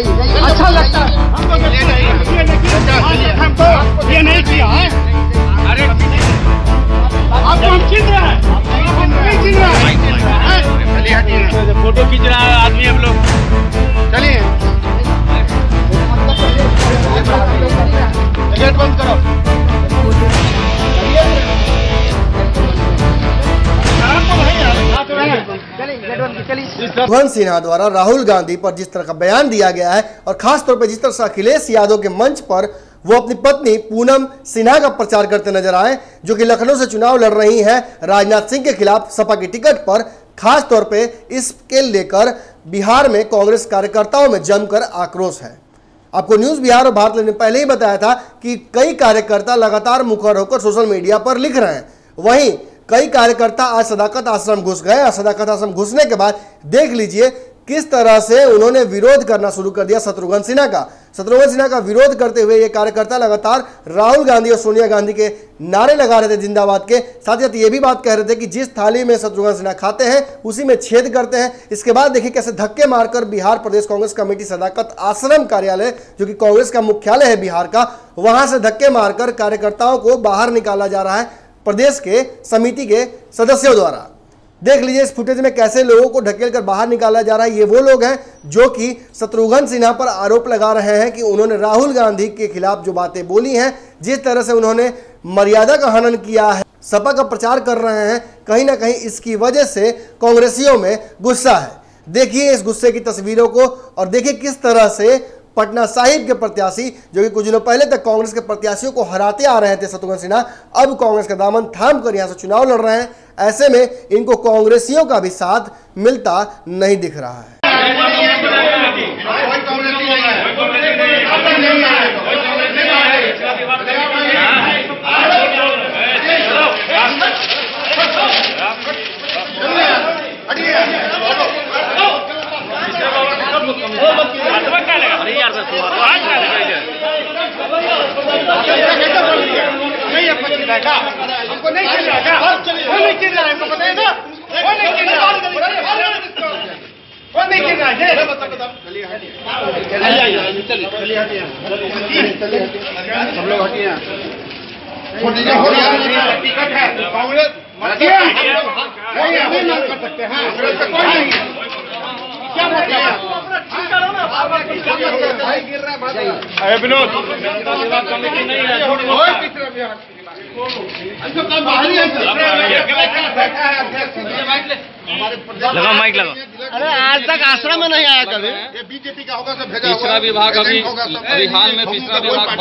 अच्छा लगता है हमको ये नहीं हमको ये नहीं किया है भगवंत सिन्हा द्वारा राहुल गांधी पर जिस तरह का बयान दिया गया है और खास तौर पर जिस तरह से अखिलेश यादव के मंच पर वो अपनी पत्नी पूनम सिन्हा का प्रचार करते नज़र आए जो कि लखनऊ से चुनाव लड़ रही हैं राजनाथ सिंह के खिलाफ सपा की टिकट पर खास तौर पे इसके लेकर बिहार में कांग्रेस कार्यकर्ताओं में जमकर आक्रोश है। आपको न्यूज़ बिहार और भारत ने पहले ही बताया था कि कई कार्यकर्ता लगातार मुखर होकर सोशल मीडिया पर लिख रहे हैं। वहीं कई कार्यकर्ता आज सदाकत आश्रम घुस गए और सदाकत आश्रम घुसने के बाद देख लीजिए किस तरह से उन्होंने विरोध करना शुरू कर दिया शत्रुघ्न सिन्हा का। शत्रुघ्न सिन्हा का विरोध करते हुए ये कार्यकर्ता लगातार राहुल गांधी और सोनिया गांधी के नारे लगा रहे थे जिंदाबाद के। साथ ही साथ ये भी बात कह रहे थे कि जिस थाली में शत्रुघ्न सिन्हा खाते हैं, उसी में छेद करते हैं। इसके बाद देखिए कैसे धक्के मारकर बिहार प्रदेश कांग्रेस कमेटी सदाकत आश्रम कार्यालय, जो कि कांग्रेस का मुख्यालय है बिहार का, वहाँ से धक्के मारकर कार्यकर्ताओं को बाहर निकाला जा रहा है। प्रदेश के समिति के सदस्यों द्वारा। देख लीजिए इस फुटेज में कैसे लोगों को ढकेल कर बाहर निकाला जा रहा है। ये वो लोग हैं जो कि शत्रुघ्न सिन्हा पर आरोप लगा रहे हैं कि उन्होंने राहुल गांधी के खिलाफ जो बातें बोली हैं, जिस तरह से उन्होंने मर्यादा का हनन किया है, सपा का प्रचार कर रहे हैं, कहीं ना कहीं इसकी वजह से कांग्रेसियों में गुस्सा है। देखिए इस गुस्से की तस्वीरों को और देखिए किस तरह से पटना साहिब के प्रत्याशी, जो कि कुछ दिनों पहले तक कांग्रेस के प्रत्याशियों को हराते आ रहे थे शत्रुघ्न सिन्हा, अब कांग्रेस का दामन थाम कर यहाँ से चुनाव लड़ रहे हैं। ऐसे में इनको कांग्रेसियों का भी साथ मिलता नहीं दिख रहा है। नहीं आपको चिल्ला हमको नहीं चिल्ला का वो नहीं चिल्ला हमको पता ना वो नहीं चिल्ला वो नहीं चिल्ला है चलिए लोग हटिए टिकट है कांग्रेस नहीं कर सकते हैं क्या बोलते हैं रहा है अरे विनोद लगा माइक लगा अरे आज तक आश्रम में नहीं आया कभी। ये बीजेपी का होगा तो भेजा तीसरा विभाग अभी अभी हाल में तीसरा विभाग